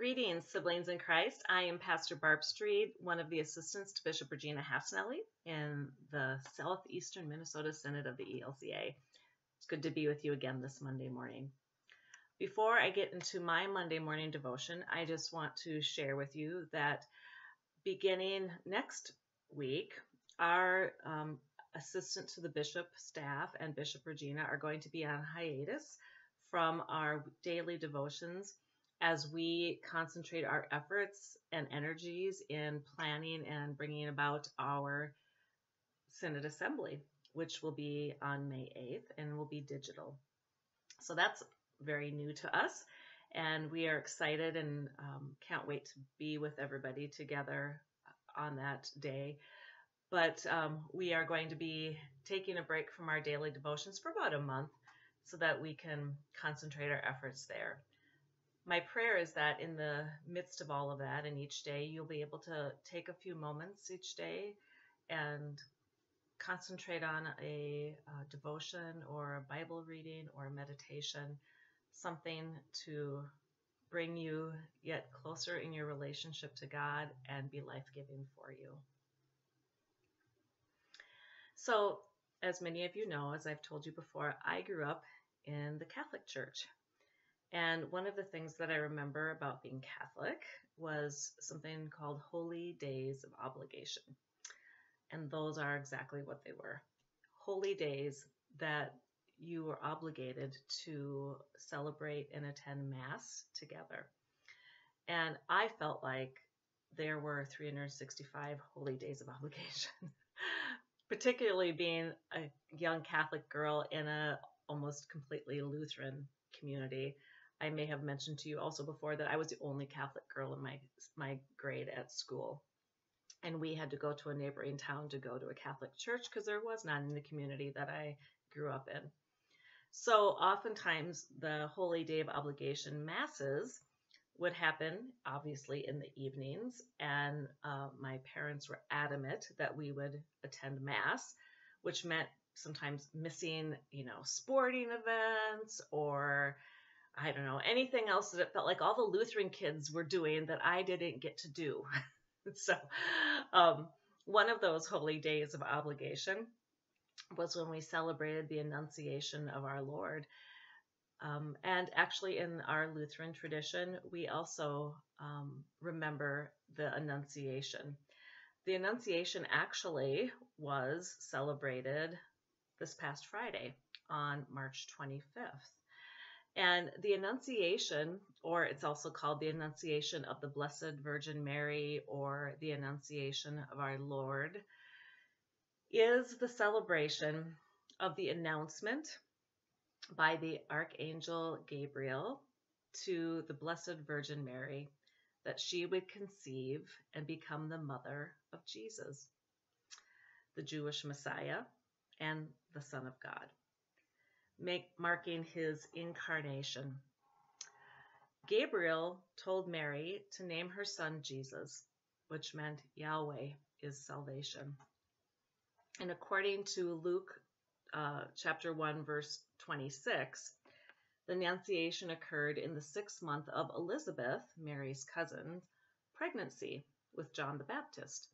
Greetings, siblings in Christ. I am Pastor Barb Street, one of the assistants to Bishop Regina Hassanally in the Southeastern Minnesota Synod of the ELCA. It's good to be with you again this Monday morning. Before I get into my Monday morning devotion, I just want to share with you that beginning next week, our um, assistant to the bishop staff and Bishop Regina are going to be on hiatus from our daily devotions as we concentrate our efforts and energies in planning and bringing about our Synod Assembly, which will be on May 8th and will be digital. So that's very new to us, and we are excited and um, can't wait to be with everybody together on that day. But um, we are going to be taking a break from our daily devotions for about a month so that we can concentrate our efforts there my prayer is that in the midst of all of that and each day, you'll be able to take a few moments each day and concentrate on a, a devotion or a Bible reading or a meditation, something to bring you yet closer in your relationship to God and be life giving for you. So, as many of you know, as I've told you before, I grew up in the Catholic Church. And one of the things that I remember about being Catholic was something called Holy Days of Obligation. And those are exactly what they were holy days that you were obligated to celebrate and attend Mass together. And I felt like there were 365 holy days of obligation, particularly being a young Catholic girl in a almost completely Lutheran community. I may have mentioned to you also before that I was the only Catholic girl in my my grade at school. And we had to go to a neighboring town to go to a Catholic church because there was none in the community that I grew up in. So oftentimes the Holy Day of Obligation masses would happen, obviously, in the evenings, and uh, my parents were adamant that we would attend Mass, which meant sometimes missing, you know, sporting events or I don't know, anything else that it felt like all the Lutheran kids were doing that I didn't get to do. so, um, one of those holy days of obligation was when we celebrated the Annunciation of our Lord. Um, and actually, in our Lutheran tradition, we also um, remember the Annunciation. The Annunciation actually was celebrated this past Friday on March 25th. And the Annunciation, or it's also called the Annunciation of the Blessed Virgin Mary or the Annunciation of our Lord, is the celebration of the announcement by the Archangel Gabriel to the Blessed Virgin Mary that she would conceive and become the mother of Jesus, the Jewish Messiah and the Son of God make, marking his incarnation. Gabriel told Mary to name her son Jesus, which meant Yahweh is salvation. And according to Luke uh, chapter 1, verse 26, the Annunciation occurred in the sixth month of Elizabeth, Mary's cousin, pregnancy with John the Baptist.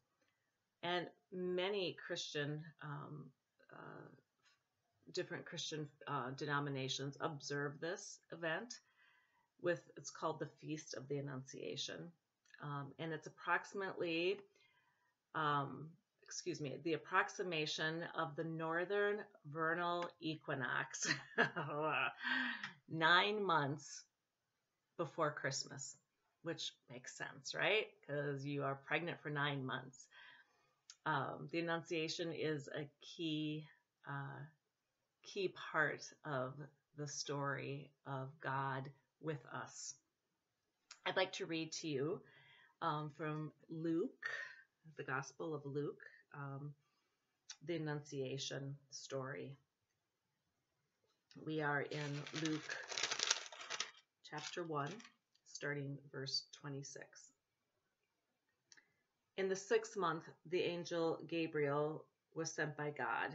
And many Christian um, uh, different Christian uh, denominations observe this event with it's called the Feast of the Annunciation, um, and it's approximately, um, excuse me, the approximation of the northern vernal equinox, nine months before Christmas, which makes sense, right? Because you are pregnant for nine months. Um, the Annunciation is a key uh, key part of the story of God with us. I'd like to read to you um, from Luke, the Gospel of Luke, um, the Annunciation story. We are in Luke chapter 1, starting verse 26. In the sixth month, the angel Gabriel was sent by God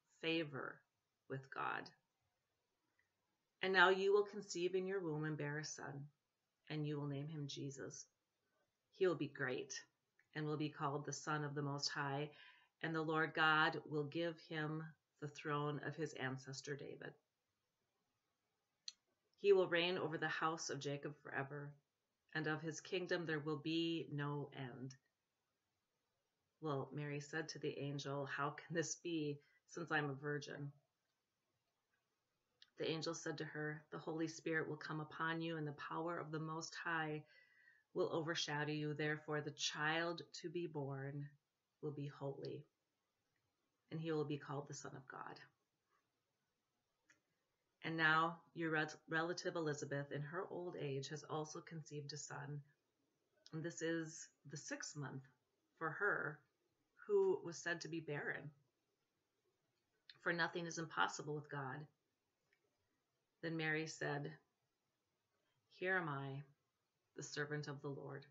favor with God. And now you will conceive in your womb and bear a son, and you will name him Jesus. He will be great and will be called the Son of the Most High, and the Lord God will give him the throne of his ancestor David. He will reign over the house of Jacob forever, and of his kingdom there will be no end. Well, Mary said to the angel, How can this be, since I'm a virgin? The angel said to her, The Holy Spirit will come upon you, and the power of the Most High will overshadow you. Therefore, the child to be born will be holy, and he will be called the Son of God. And now your relative Elizabeth, in her old age, has also conceived a son. And this is the sixth month for her who was said to be barren. For nothing is impossible with God. Then Mary said, Here am I the servant of the Lord.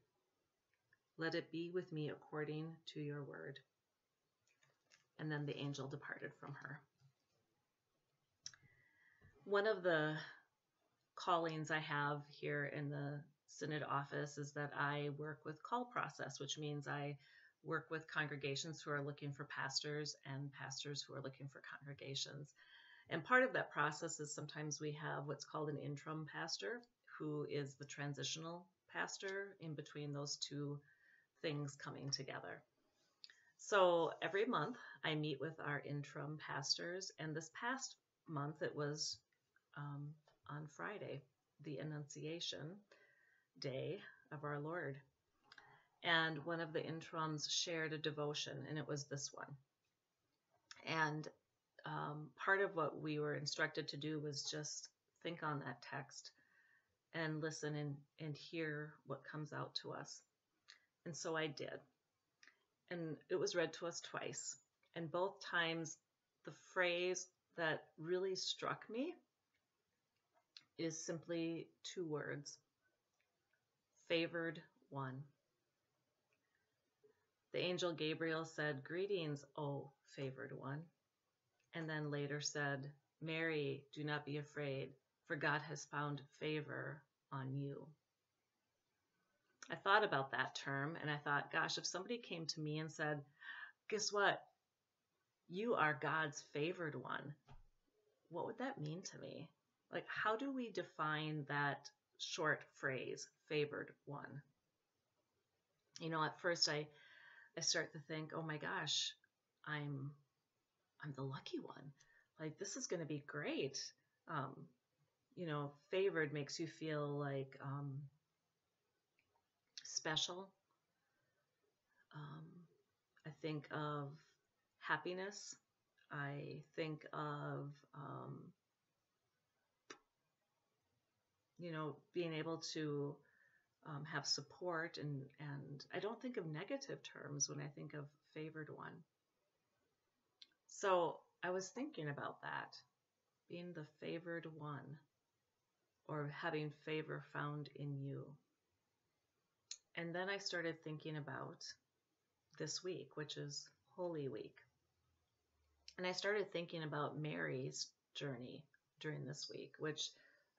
Let it be with me according to your word. And then the angel departed from her. One of the callings I have here in the Synod office is that I work with call process, which means I work with congregations who are looking for pastors and pastors who are looking for congregations. And part of that process is sometimes we have what's called an interim pastor, who is the transitional pastor in between those two things coming together. So every month I meet with our interim pastors, and this past month it was um, on Friday, the Annunciation Day of our Lord. And one of the interims shared a devotion, and it was this one. And um, part of what we were instructed to do was just think on that text and listen and, and hear what comes out to us. And so I did. And it was read to us twice. And both times, the phrase that really struck me is simply two words favored one. The angel Gabriel said, Greetings, O favored one. And then later said, Mary, do not be afraid, for God has found favor on you. I thought about that term and I thought, gosh, if somebody came to me and said, guess what? You are God's favored one. What would that mean to me? Like, how do we define that short phrase, favored one? You know, at first I, I start to think, oh my gosh, I'm, I'm the lucky one. Like, this is going to be great. Um, you know, favored makes you feel like um, special. Um, I think of happiness. I think of, um, you know, being able to um, have support, and, and I don't think of negative terms when I think of favored one. So I was thinking about that, being the favored one or having favor found in you. And then I started thinking about this week, which is Holy Week. And I started thinking about Mary's journey during this week, which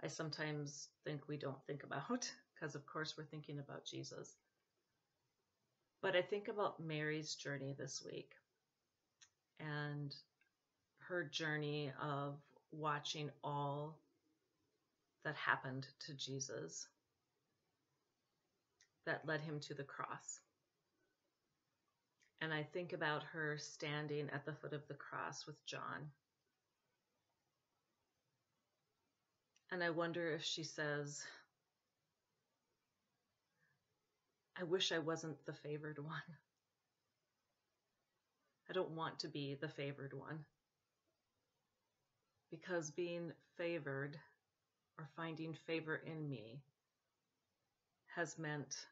I sometimes think we don't think about because, of course, we're thinking about Jesus. But I think about Mary's journey this week and her journey of watching all that happened to Jesus that led him to the cross. And I think about her standing at the foot of the cross with John. And I wonder if she says, I wish I wasn't the favored one. I don't want to be the favored one. Because being favored or finding favor in me has meant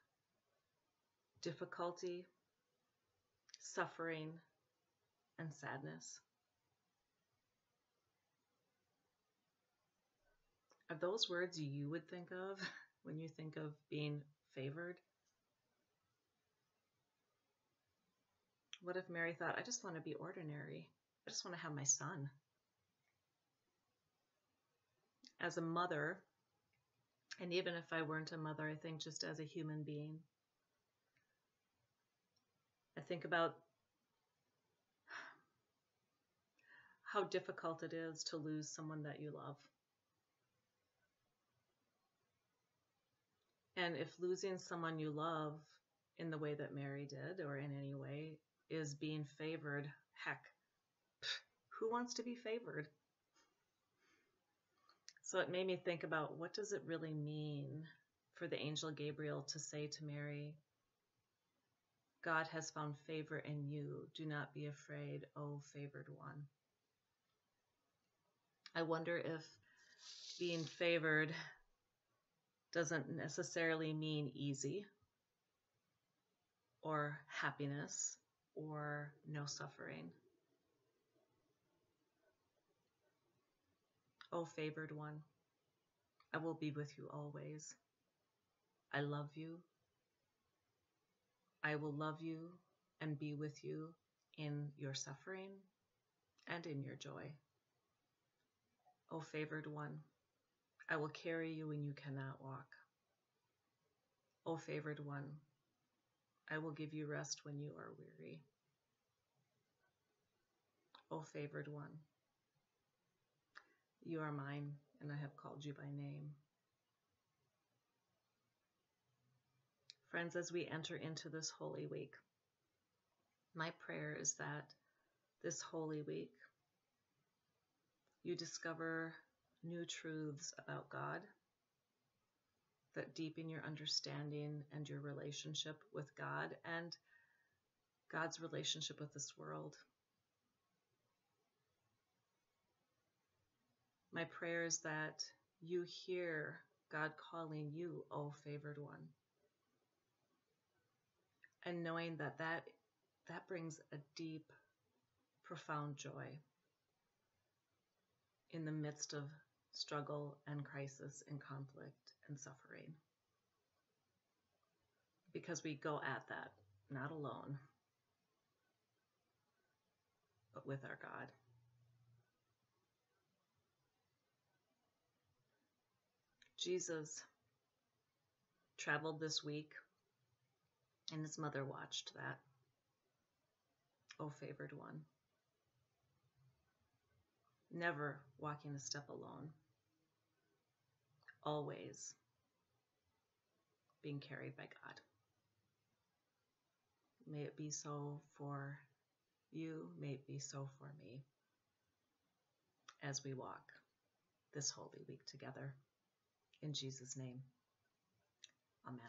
difficulty, suffering, and sadness. Are those words you would think of when you think of being favored? What if Mary thought, I just want to be ordinary? I just want to have my son. As a mother, and even if I weren't a mother, I think just as a human being, I think about how difficult it is to lose someone that you love. And if losing someone you love in the way that Mary did, or in any way, is being favored, heck, who wants to be favored? So it made me think about what does it really mean for the angel Gabriel to say to Mary, God has found favor in you. Do not be afraid, O favored one. I wonder if being favored doesn't necessarily mean easy or happiness or no suffering. O favored one, I will be with you always. I love you. I will love you and be with you in your suffering and in your joy. O favored one, I will carry you when you cannot walk. O favored one, I will give you rest when you are weary. O favored one, you are mine, and I have called you by name. Friends, as we enter into this Holy Week, my prayer is that this Holy Week you discover new truths about God that deepen your understanding and your relationship with God and God's relationship with this world. My prayer is that you hear God calling you, O favored one. And knowing that that, that brings a deep, profound joy in the midst of struggle and crisis and conflict and suffering. Because we go at that not alone, but with our God. Jesus traveled this week, and his mother watched that. Oh, favored one never walking a step alone, always being carried by God. May it be so for you, may it be so for me as we walk this Holy Week together. In Jesus' name, Amen.